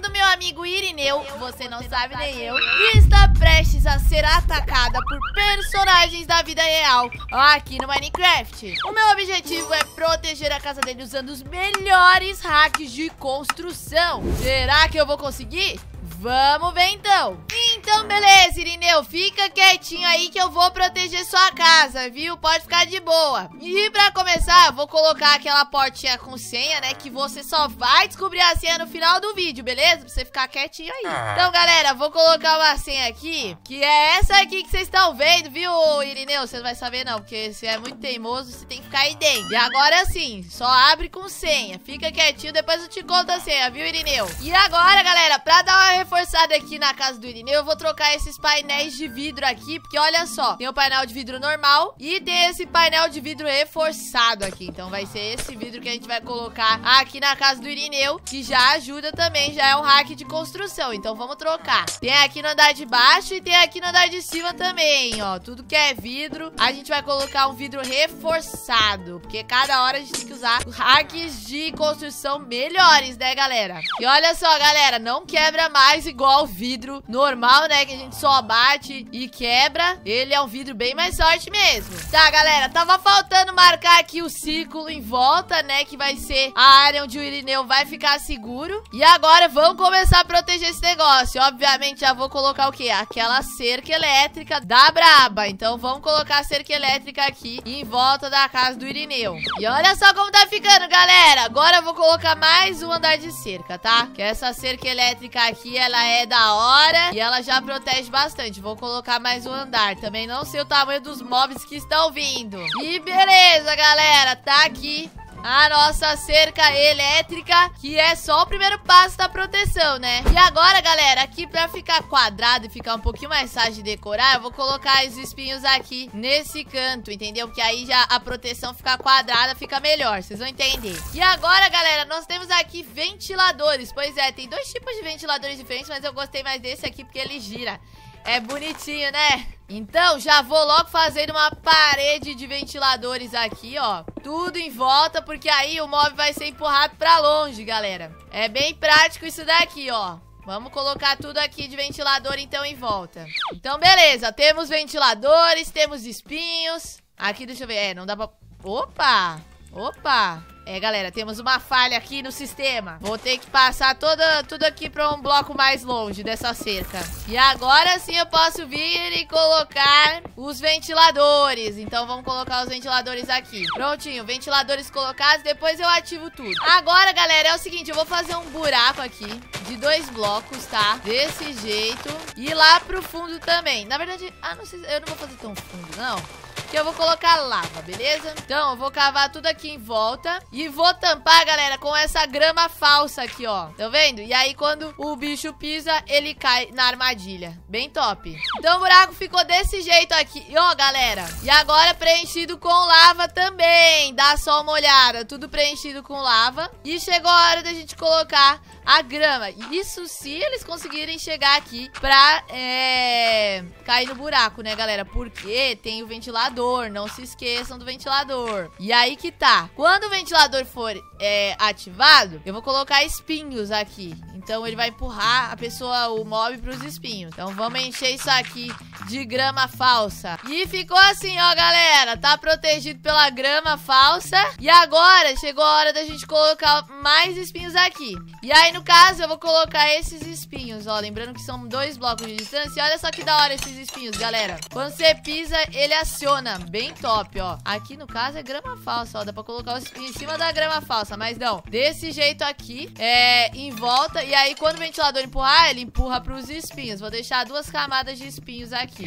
casa do meu amigo Irineu, você não sabe nem eu, e está prestes a ser atacada por personagens da vida real aqui no Minecraft. O meu objetivo é proteger a casa dele usando os melhores hacks de construção. Será que eu vou conseguir? Vamos ver então. Então, beleza, Irineu. Fica quietinho aí que eu vou proteger sua casa, viu? Pode ficar de boa. E pra começar, eu vou colocar aquela portinha com senha, né? Que você só vai descobrir a senha no final do vídeo, beleza? Pra você ficar quietinho aí. Então, galera, vou colocar uma senha aqui, que é essa aqui que vocês estão vendo, viu, Irineu? Você não vai saber não, porque se é muito teimoso, você tem que ficar aí dentro. E agora sim, só abre com senha. Fica quietinho, depois eu te conto a senha, viu, Irineu? E agora, galera, pra dar uma reforçada aqui na casa do Irineu, eu vou trocar esses painéis de vidro aqui, porque olha só, tem o painel de vidro normal e tem esse painel de vidro reforçado aqui. Então vai ser esse vidro que a gente vai colocar aqui na casa do Irineu, que já ajuda também, já é um hack de construção. Então vamos trocar. Tem aqui no andar de baixo e tem aqui no andar de cima também, ó. Tudo que é vidro, a gente vai colocar um vidro reforçado, porque cada hora a gente tem que usar hacks de construção melhores, né, galera? E olha só, galera, não quebra mais igual vidro normal, né? Que a gente só bate e quebra. Ele é um vidro bem mais forte mesmo. Tá, galera, tava faltando marcar aqui o círculo em volta, né? Que vai ser a área onde o Irineu vai ficar seguro. E agora vamos começar a proteger esse negócio. Obviamente, já vou colocar o quê? Aquela cerca elétrica da Braba. Então, vamos colocar a cerca elétrica aqui em volta da casa do Irineu. E olha só como tá ficando, galera. Agora eu vou colocar mais um andar de cerca, tá? Que essa cerca elétrica aqui, ela é da hora e ela já protege bastante. Vou colocar mais um andar. Também não sei o tamanho dos mobs que estão vindo. E beleza, galera. Tá aqui a nossa cerca elétrica, que é só o primeiro passo da proteção, né? E agora, galera, aqui pra ficar quadrado e ficar um pouquinho mais fácil de decorar, eu vou colocar os espinhos aqui nesse canto, entendeu? Porque aí já a proteção fica quadrada, fica melhor, vocês vão entender. E agora, galera, nós temos aqui ventiladores. Pois é, tem dois tipos de ventiladores diferentes, mas eu gostei mais desse aqui porque ele gira. É bonitinho, né? Então, já vou logo fazer uma parede de ventiladores aqui, ó. Tudo em volta, porque aí o mob vai ser empurrado pra longe, galera. É bem prático isso daqui, ó. Vamos colocar tudo aqui de ventilador, então, em volta. Então, beleza. Temos ventiladores, temos espinhos. Aqui, deixa eu ver. É, não dá pra... Opa! Opa! É, galera, temos uma falha aqui no sistema. Vou ter que passar toda, tudo aqui para um bloco mais longe dessa cerca. E agora sim eu posso vir e colocar os ventiladores. Então vamos colocar os ventiladores aqui. Prontinho, ventiladores colocados, depois eu ativo tudo. Agora, galera, é o seguinte, eu vou fazer um buraco aqui de dois blocos, tá? Desse jeito. E lá pro fundo também. Na verdade, ah, não sei, eu não vou fazer tão fundo, não que eu vou colocar lava, beleza? Então, eu vou cavar tudo aqui em volta e vou tampar, galera, com essa grama falsa aqui, ó. Tá vendo? E aí, quando o bicho pisa, ele cai na armadilha. Bem top. Então, o buraco ficou desse jeito aqui. Ó, galera, e agora preenchido com lava também. Dá só uma olhada. Tudo preenchido com lava. E chegou a hora da gente colocar a grama. Isso se eles conseguirem chegar aqui pra é, cair no buraco, né, galera? Porque tem o ventilador, não se esqueçam do ventilador. E aí que tá. Quando o ventilador for é, ativado, eu vou colocar espinhos aqui. Então ele vai empurrar a pessoa, o mob, pros espinhos. Então vamos encher isso aqui de grama falsa. E ficou assim, ó, galera. Tá protegido pela grama falsa. E agora chegou a hora da gente colocar mais espinhos aqui. E aí, no caso, eu vou colocar esses espinhos, ó. Lembrando que são dois blocos de distância. E olha só que da hora esses espinhos, galera. Quando você pisa, ele aciona. Bem top, ó. Aqui, no caso, é grama falsa, ó. Dá pra colocar os espinhos em cima da grama falsa. Mas não, desse jeito aqui, é, em volta. E aí, quando o ventilador empurrar, ele empurra pros espinhos. Vou deixar duas camadas de espinhos aqui.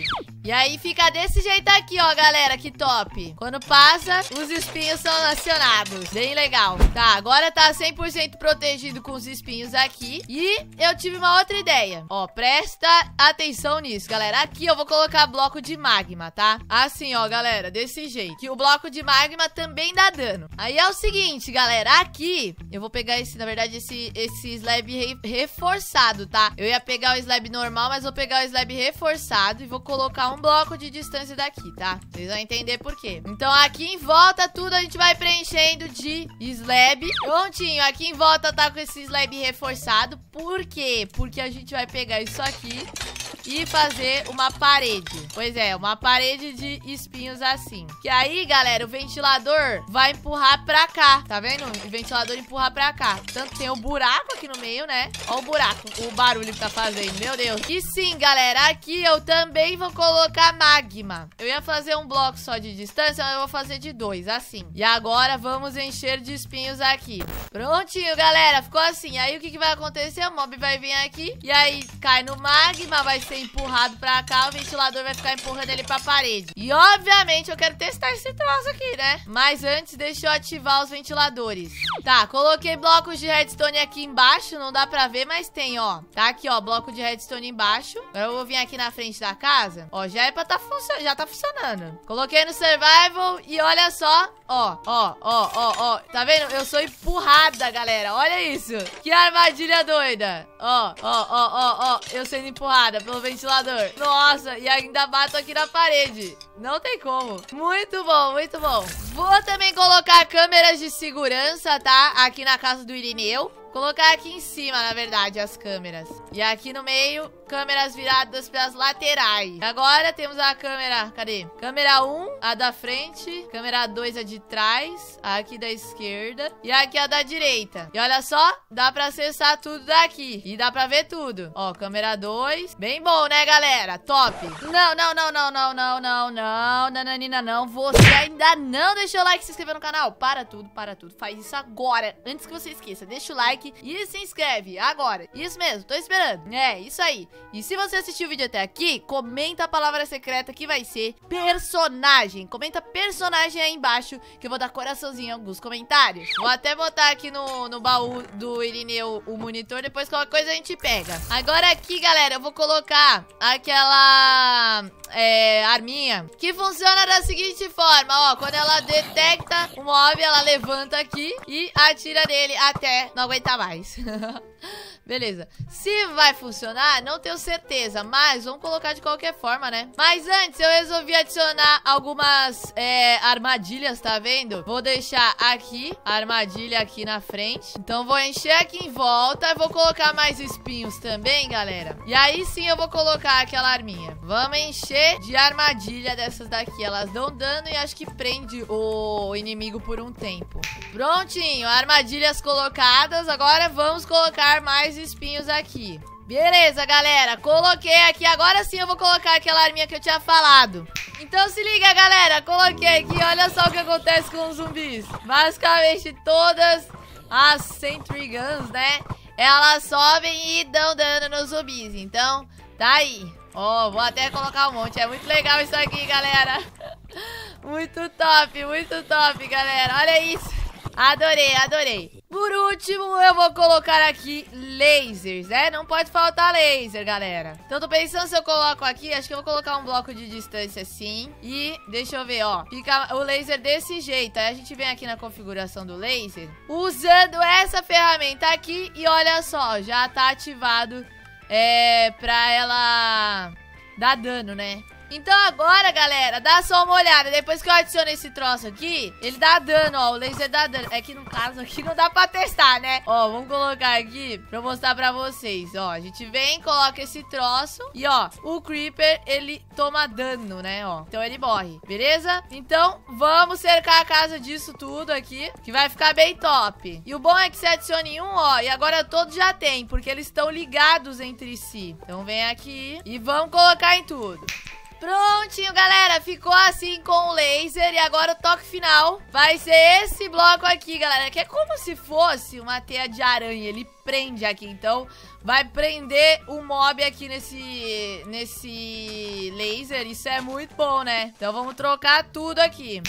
E aí fica desse jeito aqui, ó, galera, que top. Quando passa, os espinhos são acionados. Bem legal. Tá, agora tá 100% protegido com os espinhos aqui. E eu tive uma outra ideia. Ó, presta atenção nisso, galera. Aqui eu vou colocar bloco de magma, tá? Assim, ó, galera, desse jeito. Que o bloco de magma também dá dano. Aí é o seguinte, galera, aqui eu vou pegar esse, na verdade, esse, esse slab re reforçado, tá? Eu ia pegar o slab normal, mas vou pegar o slab reforçado e vou colocar um bloco de distância daqui, tá? Vocês vão entender por quê. Então aqui em volta tudo a gente vai preenchendo de slab. Prontinho, aqui em volta tá com esse slab reforçado. Por quê? Porque a gente vai pegar isso aqui e fazer uma parede. Pois é, uma parede de espinhos assim. Que aí, galera, o ventilador vai empurrar pra cá. Tá vendo? O ventilador empurra pra cá. Tanto tem o um buraco aqui no meio, né? Ó o buraco, o barulho que tá fazendo. Meu Deus. E sim, galera, aqui eu também vou colocar magma. Eu ia fazer um bloco só de distância, mas eu vou fazer de dois, assim. E agora vamos encher de espinhos aqui. Prontinho, galera. Ficou assim. Aí o que, que vai acontecer? O mob vai vir aqui e aí cai no magma, vai ser ser empurrado pra cá, o ventilador vai ficar empurrando ele pra parede. E, obviamente, eu quero testar esse troço aqui, né? Mas antes, deixa eu ativar os ventiladores. Tá, coloquei blocos de redstone aqui embaixo, não dá pra ver, mas tem, ó. Tá aqui, ó, bloco de redstone embaixo. Agora eu vou vir aqui na frente da casa. Ó, já é pra tá funcionando, já tá funcionando. Coloquei no survival e olha só, ó, ó, ó, ó, ó. Tá vendo? Eu sou empurrada, galera. Olha isso. Que armadilha doida. Ó, ó, ó, ó, ó. Eu sendo empurrada pelo ventilador. Nossa, e ainda bato aqui na parede. Não tem como. Muito bom, muito bom. Vou também colocar câmeras de segurança, tá? Aqui na casa do Irineu. Colocar aqui em cima, na verdade, as câmeras. E aqui no meio, câmeras viradas pelas laterais. Agora temos a câmera, cadê? Câmera 1, a da frente. Câmera 2, a de trás. A aqui da esquerda. E aqui a da direita. E olha só, dá pra acessar tudo daqui. E dá pra ver tudo. Ó, câmera 2. Bem bom, né, galera? Top. Não, não, não, não, não, não, não, não. Nananina, não. Você ainda não deixou o like e se inscreveu no canal? Para tudo, para tudo. Faz isso agora, antes que você esqueça. Deixa o like like e se inscreve agora. Isso mesmo, tô esperando. É, isso aí. E se você assistiu o vídeo até aqui, comenta a palavra secreta que vai ser personagem. Comenta personagem aí embaixo que eu vou dar coraçãozinho em alguns comentários. Vou até botar aqui no, no baú do Irineu o monitor, depois qualquer coisa a gente pega. Agora aqui, galera, eu vou colocar aquela é, arminha que funciona da seguinte forma, ó. Quando ela detecta o mob, ela levanta aqui e atira nele até não aguentar mais. Beleza. Se vai funcionar, não tenho certeza, mas vamos colocar de qualquer forma, né? Mas antes, eu resolvi adicionar algumas é, armadilhas, tá vendo? Vou deixar aqui, a armadilha aqui na frente. Então, vou encher aqui em volta. Vou colocar mais espinhos também, galera. E aí sim, eu vou colocar aquela arminha. Vamos encher de armadilha dessas daqui. Elas dão dano e acho que prende o inimigo por um tempo. Prontinho, armadilhas colocadas. Agora vamos colocar mais mais espinhos aqui. Beleza, galera. Coloquei aqui. Agora sim eu vou colocar aquela arminha que eu tinha falado. Então se liga, galera. Coloquei aqui. Olha só o que acontece com os zumbis. Basicamente, todas as Sentry Guns, né? Elas sobem e dão dano nos zumbis. Então, tá aí. Ó, oh, vou até colocar um monte. É muito legal isso aqui, galera. muito top, muito top, galera. Olha isso. Adorei, adorei. Por último, eu vou colocar aqui lasers, né? Não pode faltar laser, galera. Então, tô pensando se eu coloco aqui, acho que eu vou colocar um bloco de distância assim. E, deixa eu ver, ó. Fica o laser desse jeito. Aí a gente vem aqui na configuração do laser, usando essa ferramenta aqui. E olha só, já tá ativado é, pra ela dar dano, né? Então agora, galera, dá só uma olhada. Depois que eu adiciono esse troço aqui, ele dá dano, ó. O laser dá dano. É que no caso aqui não dá pra testar, né? Ó, vamos colocar aqui pra mostrar pra vocês. Ó, a gente vem, coloca esse troço. E, ó, o Creeper, ele toma dano, né? Ó, então ele morre, beleza? Então, vamos cercar a casa disso tudo aqui, que vai ficar bem top. E o bom é que você adicione um, ó, e agora todos já tem, porque eles estão ligados entre si. Então, vem aqui e vamos colocar em tudo. Prontinho, galera. Ficou assim com o laser. E agora o toque final vai ser esse bloco aqui, galera. Que é como se fosse uma teia de aranha. Ele prende aqui. Então, vai prender o mob aqui nesse, nesse laser. Isso é muito bom, né? Então, vamos trocar tudo aqui.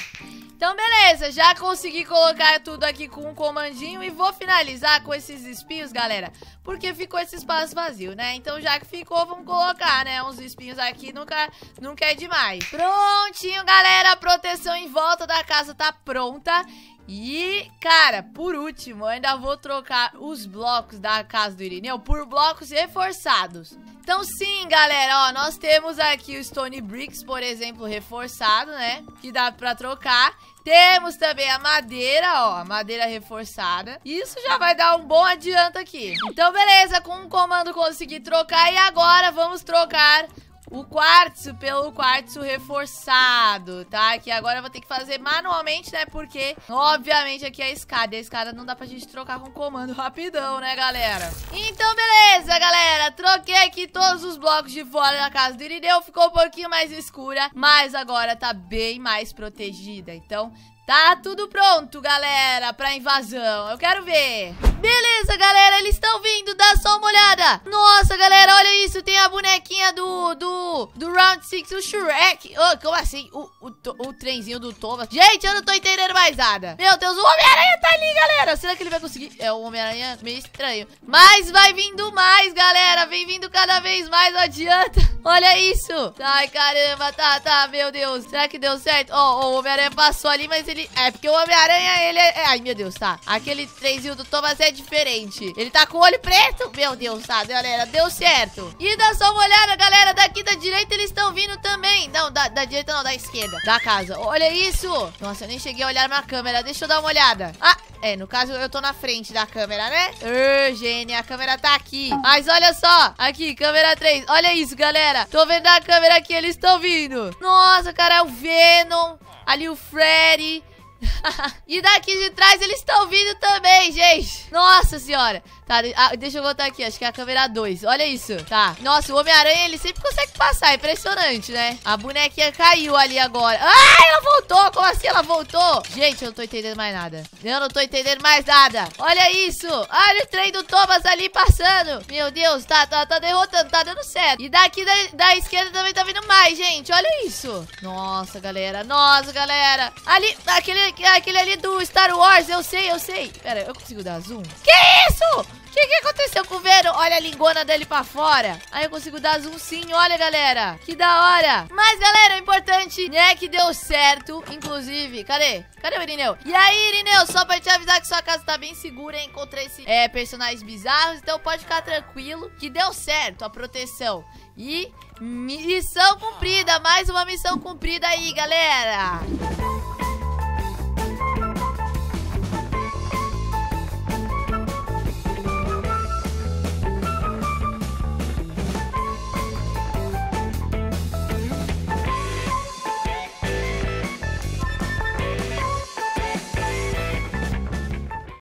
Então, beleza, já consegui colocar tudo aqui com um comandinho e vou finalizar com esses espinhos, galera, porque ficou esse espaço vazio, né? Então, já que ficou, vamos colocar, né, uns espinhos aqui, nunca, nunca é demais. Prontinho, galera, a proteção em volta da casa tá pronta. E, cara, por último, eu ainda vou trocar os blocos da casa do Irineu por blocos reforçados. Então sim, galera, ó, nós temos aqui o Stone Bricks, por exemplo, reforçado, né? Que dá pra trocar. Temos também a madeira, ó, a madeira reforçada. Isso já vai dar um bom adianto aqui. Então, beleza, com um comando consegui trocar e agora vamos trocar o quartzo pelo quartzo reforçado, tá? Que agora eu vou ter que fazer manualmente, né? Porque, obviamente, aqui é a escada. E a escada não dá pra gente trocar com comando rapidão, né, galera? Então, beleza, galera. Troquei aqui todos os blocos de fora da casa do Irineu. Ficou um pouquinho mais escura, mas agora tá bem mais protegida. Então, Tá tudo pronto, galera, pra invasão. Eu quero ver. Beleza, galera, eles estão vindo. Dá só uma olhada. Nossa, galera, olha isso. Tem a bonequinha do do, do Round 6, o Shrek. Oh, como assim? O, o, o trenzinho do Thomas. Gente, eu não tô entendendo mais nada. Meu Deus, o Homem-Aranha tá ali, galera. Será que ele vai conseguir? É o Homem-Aranha meio estranho. Mas vai vindo mais, galera. Vem vindo cada vez mais, não adianta. Olha isso. Ai, caramba, tá, tá, meu Deus. Será que deu certo? Ó, oh, o Homem-Aranha passou ali, mas ele... É, porque o Homem-Aranha, ele é... Ai, meu Deus, tá. Aquele trenzinho do Thomas é diferente. Ele tá com o olho preto. Meu Deus, tá, galera, deu certo. E dá só uma olhada, galera. Daqui da direita eles estão vindo também. Não, da, da direita não, da esquerda. Da casa. Olha isso. Nossa, eu nem cheguei a olhar na câmera. Deixa eu dar uma olhada. Ah, é, no caso eu tô na frente da câmera, né? Ô, gênia, a câmera tá aqui. Mas olha só, aqui, câmera 3. Olha isso, galera. Tô vendo a câmera aqui, eles estão vindo. Nossa, cara, é o Venom. Ali o Freddy. e daqui de trás eles estão vindo também, gente. Nossa senhora. Tá, ah, deixa eu voltar aqui, acho que é a câmera 2 Olha isso, tá. Nossa, o Homem-Aranha, ele sempre consegue passar, é impressionante, né? A bonequinha caiu ali agora. Ah, ela voltou, como assim ela voltou? Gente, eu não tô entendendo mais nada. Eu não tô entendendo mais nada. Olha isso, olha o trem do Thomas ali passando. Meu Deus, tá, tá, tá derrotando, tá dando certo. E daqui da, da esquerda também tá vindo mais, gente, olha isso. Nossa, galera, nossa, galera. Ali, aquele, aquele ali do Star Wars, eu sei, eu sei Pera, eu consigo dar zoom? Que isso? O que, que aconteceu com o Venom? Olha a lingona dele pra fora. Aí eu consigo dar zoom sim, olha, galera. Que da hora. Mas, galera, o importante é que deu certo. Inclusive, cadê? Cadê o Irineu? E aí, Irineu, só pra te avisar que sua casa tá bem segura, encontrei esse é, personagens bizarros. Então pode ficar tranquilo que deu certo a proteção. E missão cumprida, mais uma missão cumprida aí, galera.